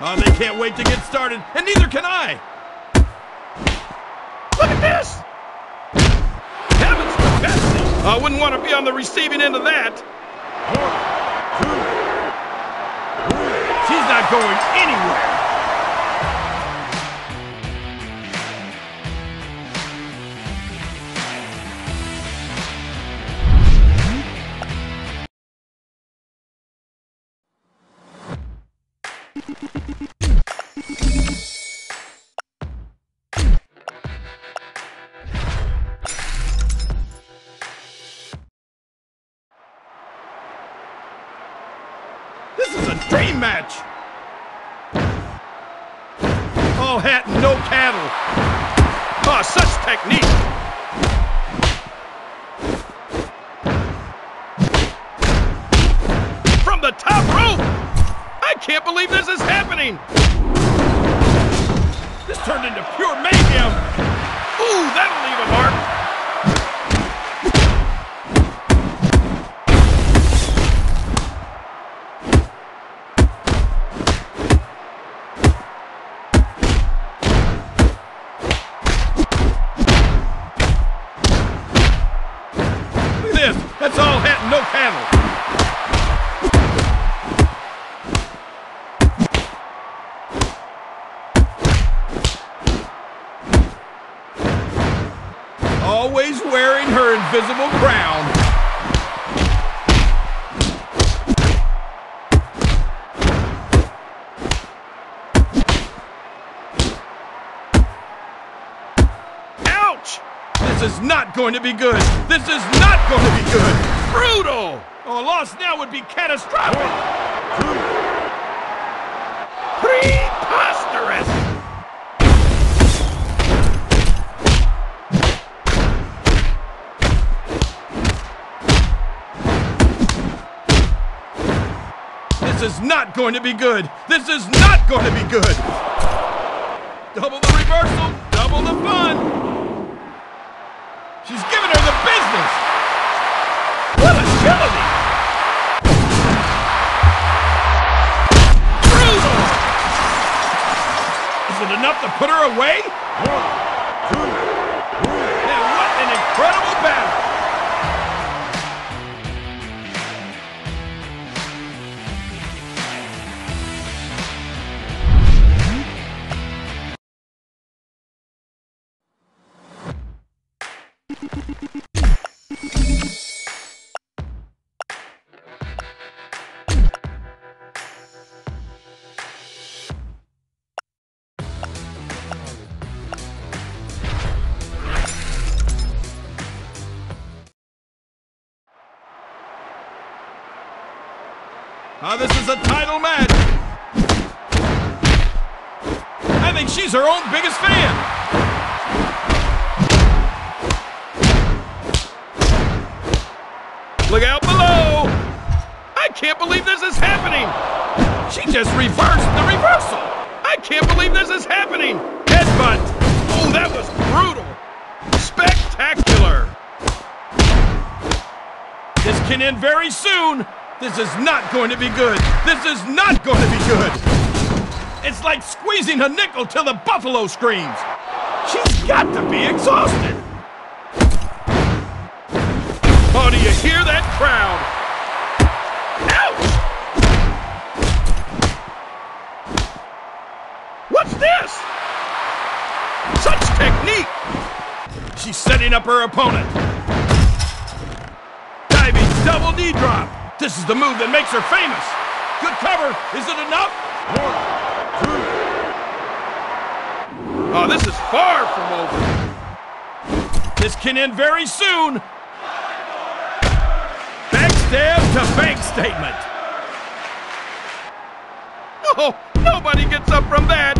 Oh, they can't wait to get started, and neither can I. Look at this! Heavens to Betsy! I wouldn't want to be on the receiving end of that. She's not going anywhere. Dream match. All hat and no cattle. Oh, such technique! From the top rope! I can't believe this is happening! This turned into pure mayhem. Ooh, that'll leave a mark! Invisible crown. Ouch! This is not going to be good. This is not going to be good. Brutal! Oh, a loss now would be catastrophic. This is not going to be good. This is not going to be good. Double the reversal, double the fun. She's giving her the business. What agility! Brutal! Is it enough to put her away? And Ah, this is a title match. I think she's her own biggest fan. Look out below! I can't believe this is happening! She just reversed the reversal. I can't believe this is happening! Headbutt! Oh, that was brutal! Spectacular! This can end very soon. This is not going to be good. This is not going to be good. It's like squeezing a nickel till the buffalo screams. She's got to be exhausted. Oh, do you hear that crowd? Ouch! What's this? Such technique! She's setting up her opponent. Diving double knee drop. This is the move that makes her famous. Good cover. Is it enough? One, two. Oh, this is far from over. This can end very soon. Backstab to bank statement. Oh, nobody gets up from that.